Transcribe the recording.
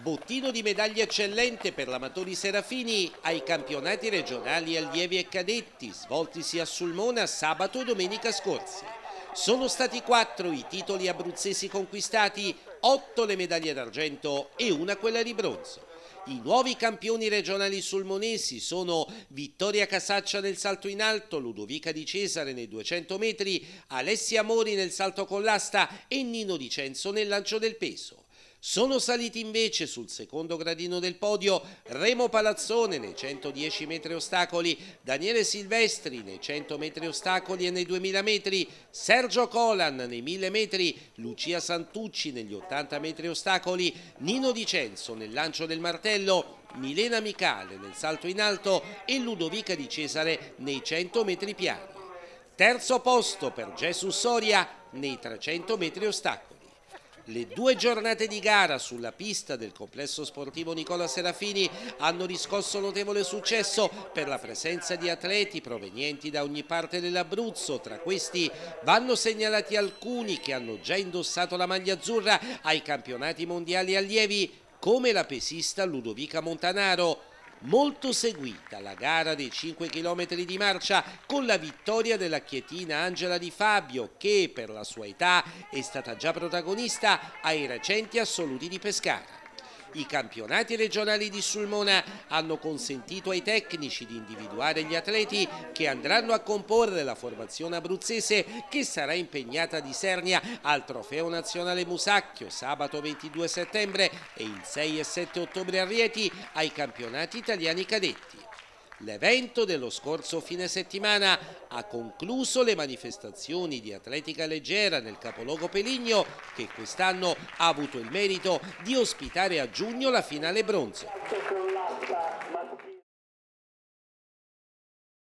Bottino di medaglia eccellente per l'Amatori Serafini ai campionati regionali allievi e cadetti svoltisi a Sulmona sabato e domenica scorsi. Sono stati quattro i titoli abruzzesi conquistati, otto le medaglie d'argento e una quella di bronzo. I nuovi campioni regionali sulmonesi sono Vittoria Casaccia nel salto in alto, Ludovica Di Cesare nei 200 metri, Alessia Mori nel salto con l'asta e Nino Di Censo nel lancio del peso. Sono saliti invece sul secondo gradino del podio Remo Palazzone nei 110 metri ostacoli, Daniele Silvestri nei 100 metri ostacoli e nei 2000 metri, Sergio Colan nei 1000 metri, Lucia Santucci negli 80 metri ostacoli, Nino Di Censo nel lancio del martello, Milena Micale nel salto in alto e Ludovica Di Cesare nei 100 metri piani. Terzo posto per Gesù Soria nei 300 metri ostacoli. Le due giornate di gara sulla pista del complesso sportivo Nicola Serafini hanno riscosso notevole successo per la presenza di atleti provenienti da ogni parte dell'Abruzzo. Tra questi vanno segnalati alcuni che hanno già indossato la maglia azzurra ai campionati mondiali allievi come la pesista Ludovica Montanaro molto seguita la gara dei 5 km di marcia con la vittoria della chietina Angela Di Fabio che per la sua età è stata già protagonista ai recenti assoluti di Pescara. I campionati regionali di Sulmona hanno consentito ai tecnici di individuare gli atleti che andranno a comporre la formazione abruzzese che sarà impegnata di Sernia al Trofeo Nazionale Musacchio sabato 22 settembre e il 6 e 7 ottobre a Rieti ai campionati italiani cadetti. L'evento dello scorso fine settimana ha concluso le manifestazioni di atletica leggera nel capoluogo Peligno che quest'anno ha avuto il merito di ospitare a giugno la finale bronzo.